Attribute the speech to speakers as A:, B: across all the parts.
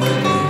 A: awakening, like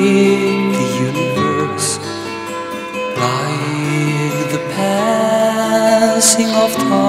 A: the universe, like the passing of time,